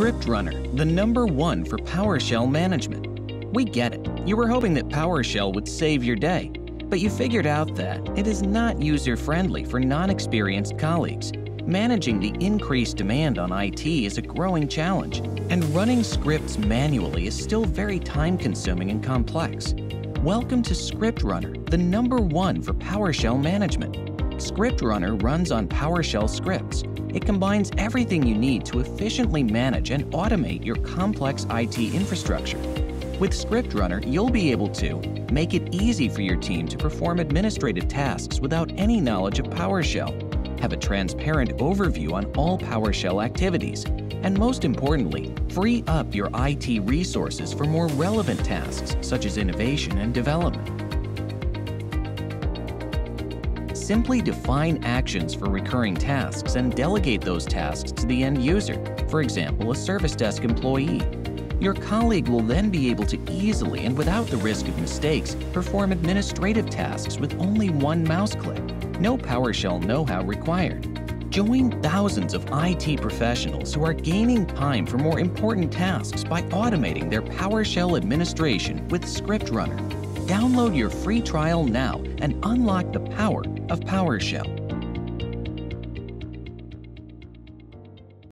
ScriptRunner, the number one for PowerShell management. We get it. You were hoping that PowerShell would save your day, but you figured out that it is not user-friendly for non-experienced colleagues. Managing the increased demand on IT is a growing challenge, and running scripts manually is still very time-consuming and complex. Welcome to ScriptRunner, the number one for PowerShell management. ScriptRunner runs on PowerShell scripts. It combines everything you need to efficiently manage and automate your complex IT infrastructure. With ScriptRunner, you'll be able to make it easy for your team to perform administrative tasks without any knowledge of PowerShell, have a transparent overview on all PowerShell activities, and most importantly, free up your IT resources for more relevant tasks such as innovation and development. Simply define actions for recurring tasks and delegate those tasks to the end user, for example, a service desk employee. Your colleague will then be able to easily and without the risk of mistakes perform administrative tasks with only one mouse click. No PowerShell know-how required. Join thousands of IT professionals who are gaining time for more important tasks by automating their PowerShell administration with ScriptRunner. Download your free trial now and unlock the power of PowerShell.